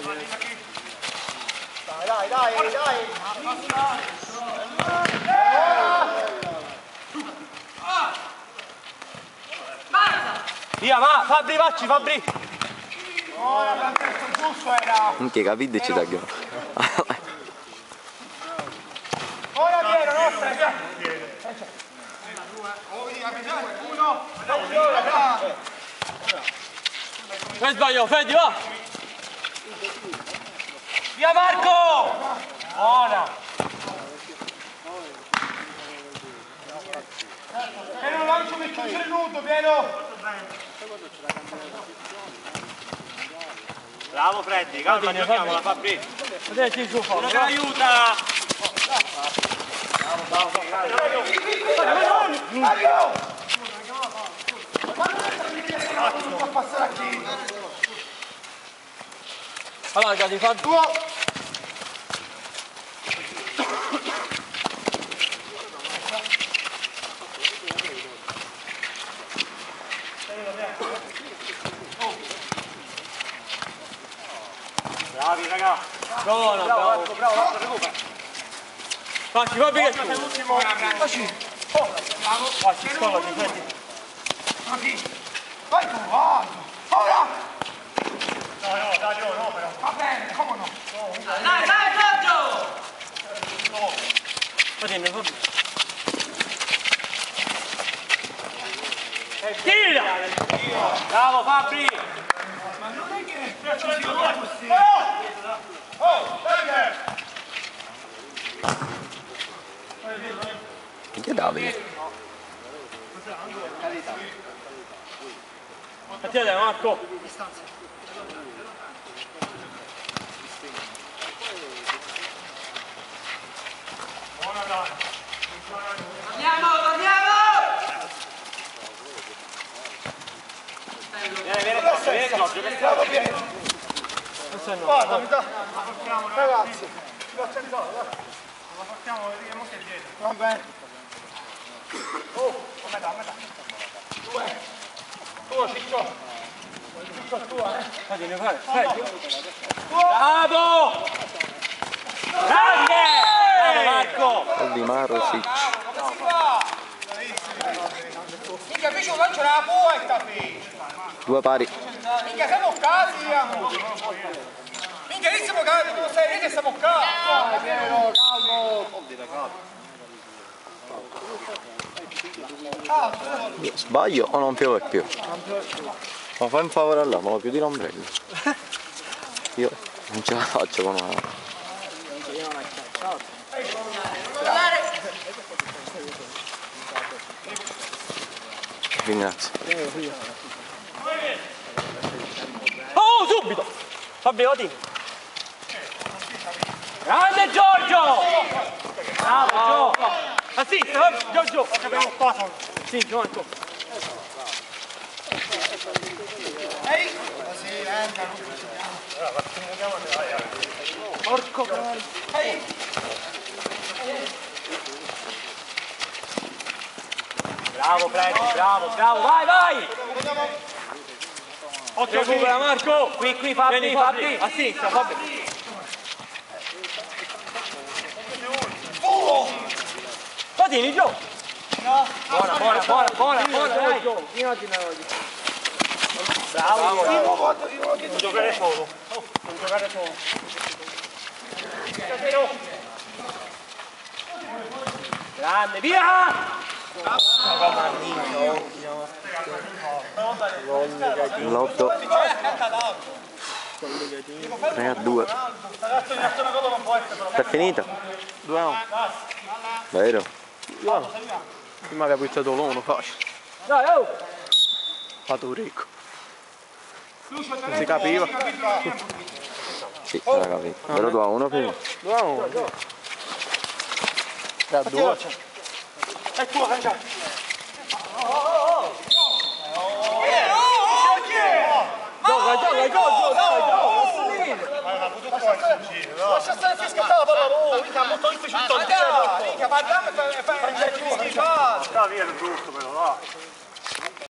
Dai, dai, dai, dai. Via, va, Fabri, vacci, Fabri. Ora abbiamo detto giusto era. Minchia capite ci tagliano. Ora Piero, nostra, via. Uno. Non sbaglio, Fedi, va. Via Marco. Buona. E non lancio per chiudere nudo, Piero. Bravo Freddy, calma, giochiamola Fabri. Vedete su. Uno che aiuta. Mario! Non fa passare a chi? Allargati Fabri. Tuo. Raga. Buona, bravo. Bravo, bravo, recupera. Facci, Fabri che sei l'ultimo. Facci. Bravo. Facci, scollati, Freddy. Così. Vai tu, vai. Ora. No, no, dai, no, no, però. Va bene, come no? Dai, dai, Giorgio! Fatti, Fabri. Tira! Bravo Fabri! Oh, dai, Minchia Davide. Attiene Marco! Torniamo, torniamo! Viene, viene, viene, Claudio, viene, Claudio. Questo è no. Guarda, mi dà. Ragazzi, ci facciamo di solo, La facciamo, vediamo che è dietro. Va bene. Oh, a metà, a metà. Due. Tua, ciccio. Ciccio tua, eh. Fatti, ne fai, fai. Bravo! Grande! Bravo Marco! Gol di Marosic. Come si fa? Minchia, fece un lancio la poeta, fece. Due pari. Minchia, siamo casi, siamo. Minchia, lì siamo casi, tu sei lì che siamo casi. Dai, Piero, calmo. Sbaglio o non piove più? Ma fai un favore allora, me lo chiudi l'ombrello. Io non ce la faccio con una. Ringrazio. Oh, subito! Fabri, voti. Grande Giorgio! Bravo, Gio! Assista, Fabri, Giorgio! Abbiamo qua, Sì, Giorgio. Ehi. Così, entra. Porco cane. Ehi. Bravo, Freddy, bravo, bravo, vai, vai! Occhio, recupera Marco! Qui, qui, Fabri, Fabri! A sinistra, Fabri! Patini, Gio! Buona, buona, buona, buona, buona, dai! Bravo, bravo! Non giocare solo! Non giocare solo! Grande, via! Lotto 3 a 2. Ragazzi, il reazione gol non può essere però. È finita? 2 a 1. Vero? Prima che ha buttato l'uno facile. Dai, oh! Fatto ricco. Non si capiva. Sì, l'ha capito. Però 2 a 1 prima. 2 a 1. 3 a 2. È tuo, Francia. Gioca, gioca, gioca, dai, dai! Lascia stare il fischio la palla, oh, mica molto difficile tutto. Mica, parliamo e fai il fischio.